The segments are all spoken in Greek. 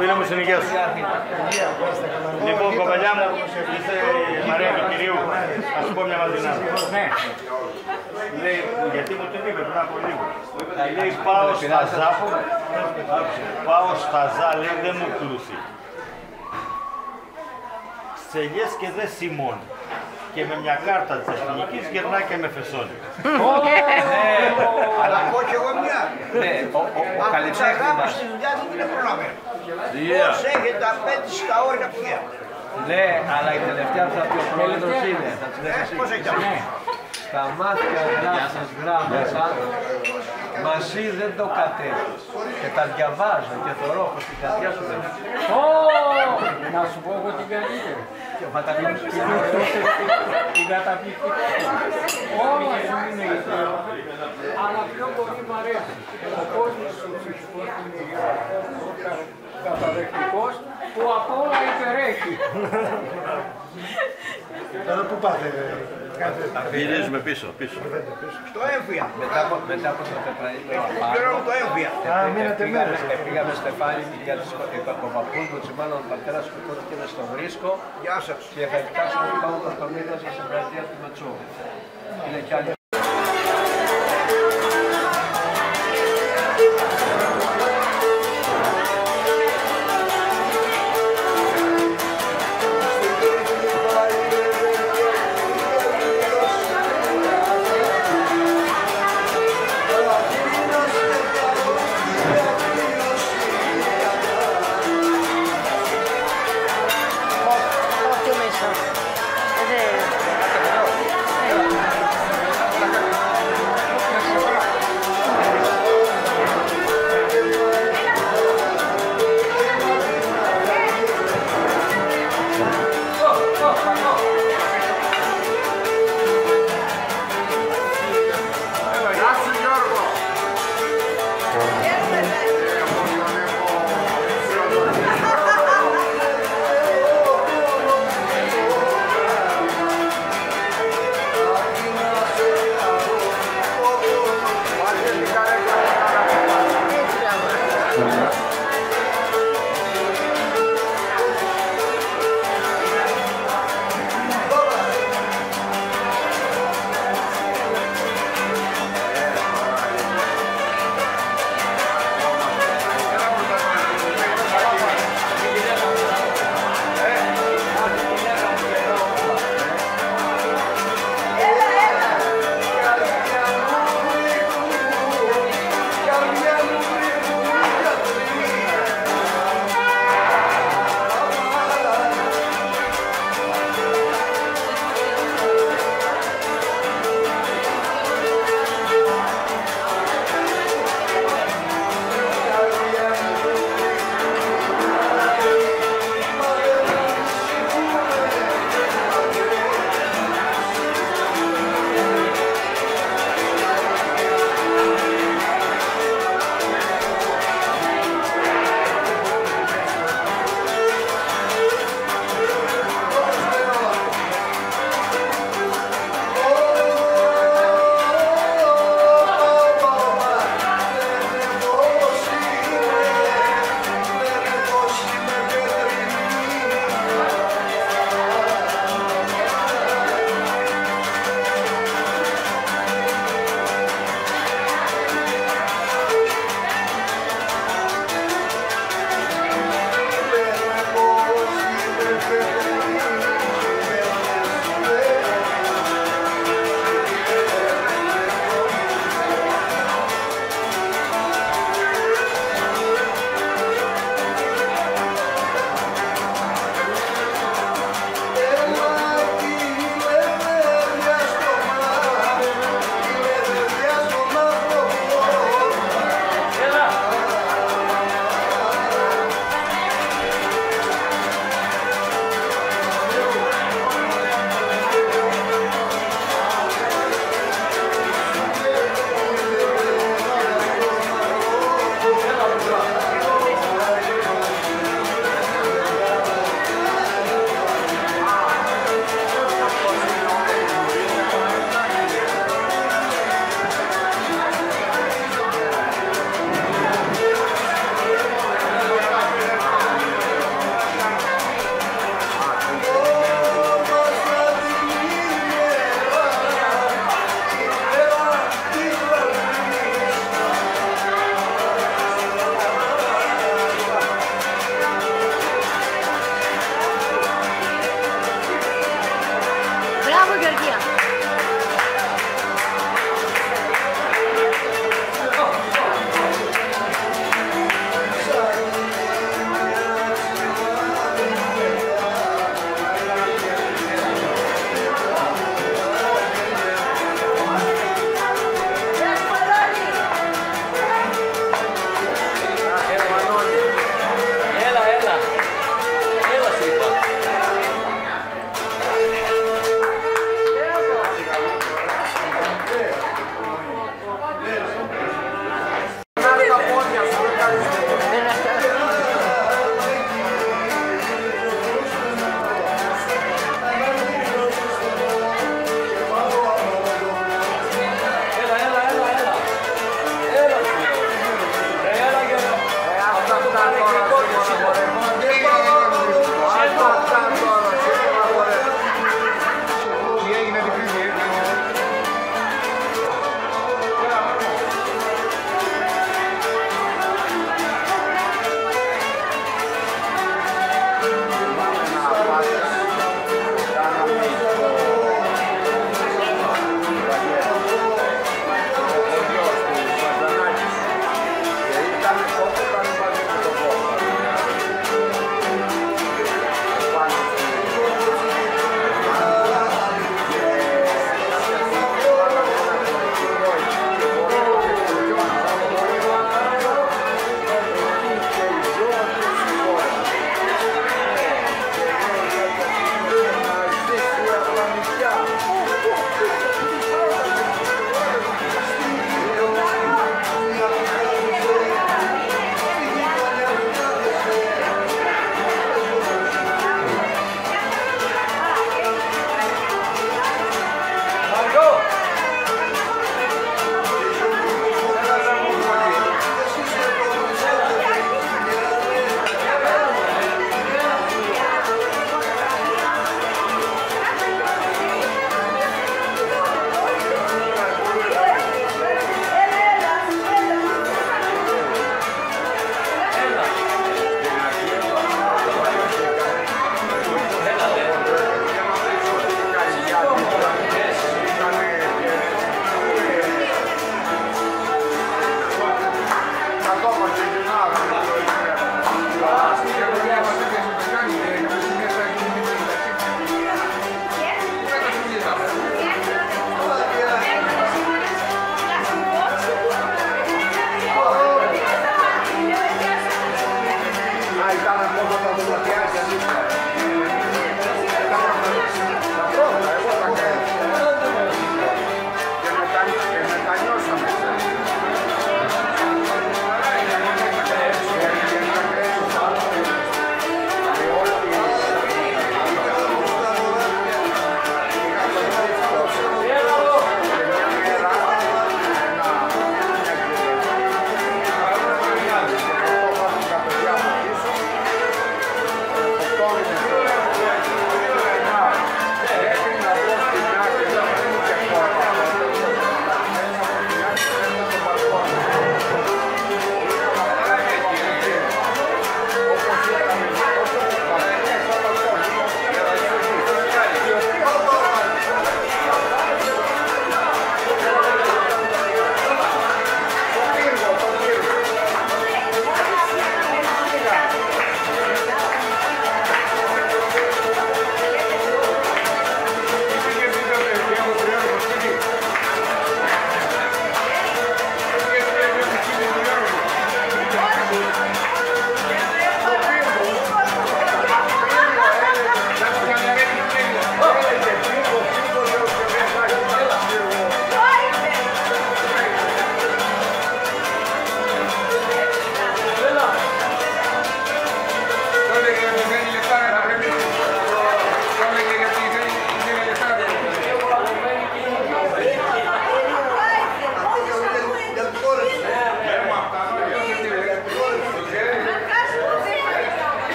Φίλε μου, στην υγεία σου. Λοιπόν, κοπελιά μου, είσαι η Μαρία του κυρίου. Α σου πω μια μαζινά. Ναι. Λέει, γιατί μου την είπε πριν από λίγο. Λέει, πάω στα ζά. Πάω στα ζά, λέει, δεν μου κλούσει. Στελιές και δεν Σιμών. Και με μια κάρτα της εθνικής γερνά και με φεσόνι. Αλλά έχω και εγώ μια. Ναι, ο, ο, ο Από τα καλλιτέχνης γάμπη μας. στη δουλειά δεν είναι προλαβαίνω. Πώς έχετε απέτηση τα όρια πια. Ναι, αλλά η τελευταία που θα πει ο πρόεδρος είναι. Θα τις λέτε εσύ. Πώς έχετε απέτηση. Στα μάτια γράφεις γράμματα, μαζί δεν το κατέχεις. Και τα διαβάζω και θεωρώ πως την καρδιά σου δεν Ω, να σου πω εγώ την καλύτερη. Και θα τα κάνεις Την καταπληκτική. Όλα σου είναι ιδέα. Αλλά πιο πολύ μ' αρέσει. Ο κόσμος του φυσικός είναι καταδεκτικός που από όλα υπερέχει. Τώρα πού πάτε, κάντε Γυρίζουμε πίσω, πίσω. Στο έμφυα. Μετά από, μετά από το τετραήμερο Πληρώνω απάνω, το έμφυα. Α, μείνατε πήγαμε, μέρες. πήγαμε Στεφάνι για τις, τον παππού του, έτσι μάλλον ο πατέρας που κόθηκε στο βρίσκο Γεια σας. και θα κοιτάξουμε να πάμε τα τομίδια σας στην πλατεία του Μετσού. Είναι κι άλλοι.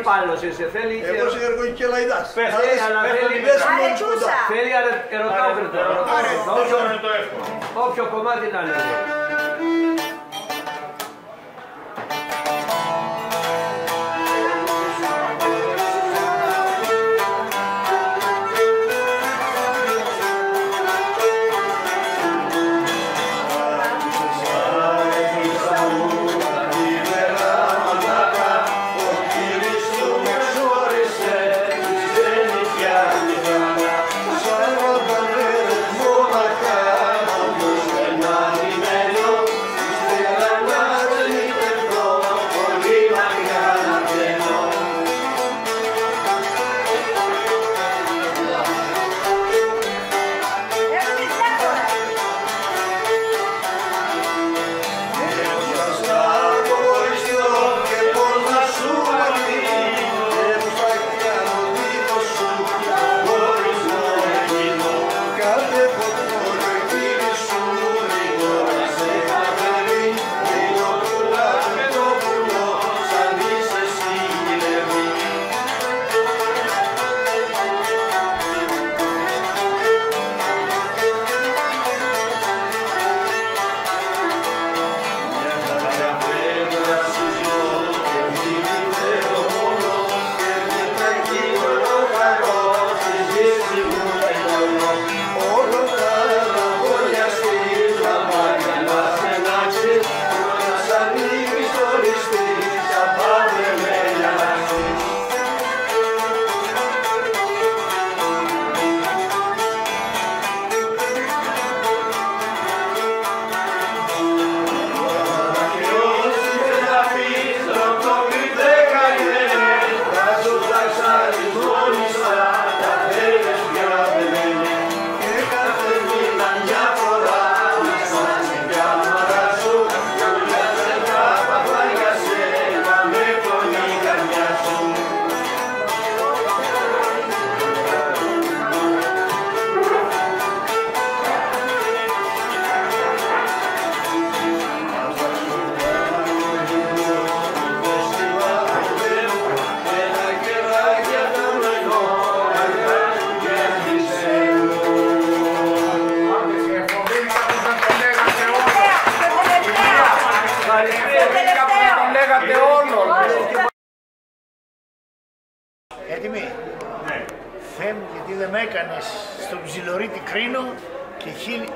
Υπάλληλος είσαι, θέλει... Εγώ είσαι εργογική λαϊδάς. Πες, Αλλά πες, αλλά πες το θέλει- τι Πες πες. μου μόνος κοντά. Θέλει αρε- ερωτόκριτο. Όσο είναι το εύκολο. Όποιο κομμάτι να είναι.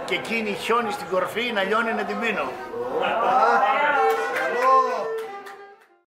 Και εκείνη χιόνι στην κορφή να λιώνει να την πίνω.